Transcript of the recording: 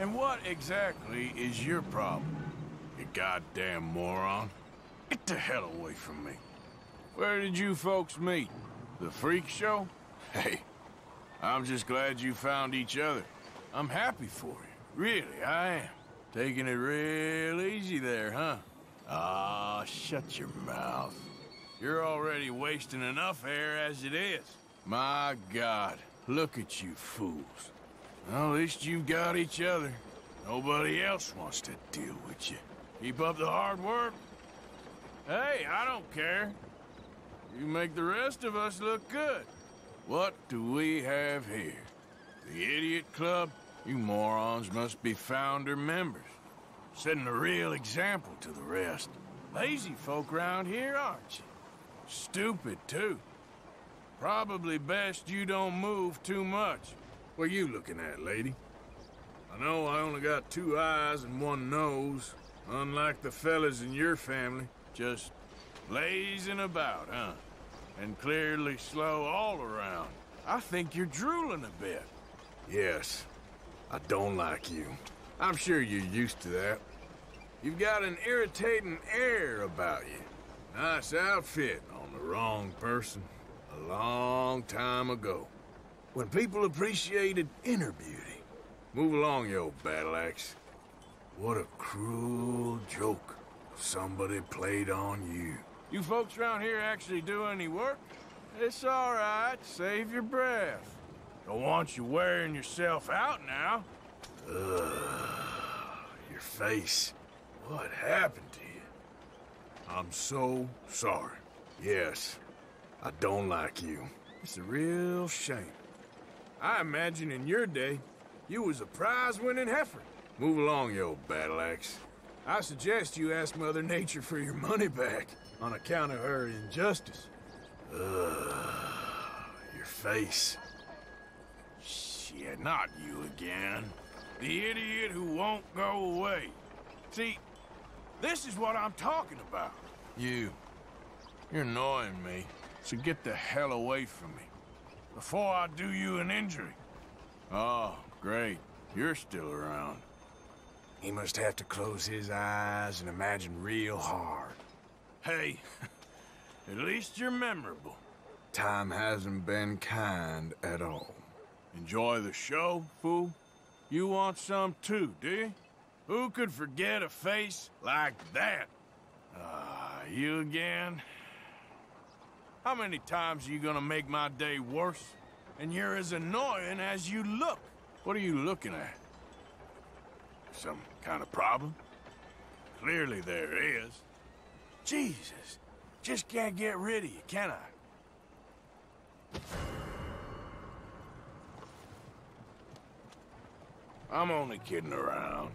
And what exactly is your problem? You goddamn moron. Get the hell away from me. Where did you folks meet? The freak show? Hey, I'm just glad you found each other. I'm happy for you. Really, I am. Taking it real easy there, huh? Ah, shut your mouth. You're already wasting enough air as it is. My God, look at you fools. Well, at least you've got each other. Nobody else wants to deal with you. Keep up the hard work. Hey, I don't care. You make the rest of us look good. What do we have here? The Idiot Club? You morons must be founder members. Setting a real example to the rest. Lazy folk round here, aren't you? Stupid, too. Probably best you don't move too much. What are you looking at, lady? I know I only got two eyes and one nose, unlike the fellas in your family. Just lazing about, huh? And clearly slow all around. I think you're drooling a bit. Yes, I don't like you. I'm sure you're used to that. You've got an irritating air about you. Nice outfit on the wrong person. A long time ago. When people appreciated inner beauty. Move along, you old battle axe. What a cruel joke. Somebody played on you. You folks around here actually do any work? It's all right. Save your breath. Don't want you wearing yourself out now. Ugh. Your face. What happened to you? I'm so sorry. Yes, I don't like you. It's a real shame. I imagine in your day, you was a prize-winning heifer. Move along, you old battle axe. I suggest you ask Mother Nature for your money back on account of her injustice. Ugh, your face. Shit, not you again. The idiot who won't go away. See, this is what I'm talking about. You. You're annoying me, so get the hell away from me. Before I do you an injury. Oh, great. You're still around. He must have to close his eyes and imagine real hard. Hey, at least you're memorable. Time hasn't been kind at all. Enjoy the show, fool? You want some too, do you? Who could forget a face like that? Ah, you again? How many times are you gonna make my day worse? And you're as annoying as you look. What are you looking at? Some kind of problem? Clearly there is. Jesus, just can't get rid of you, can I? I'm only kidding around.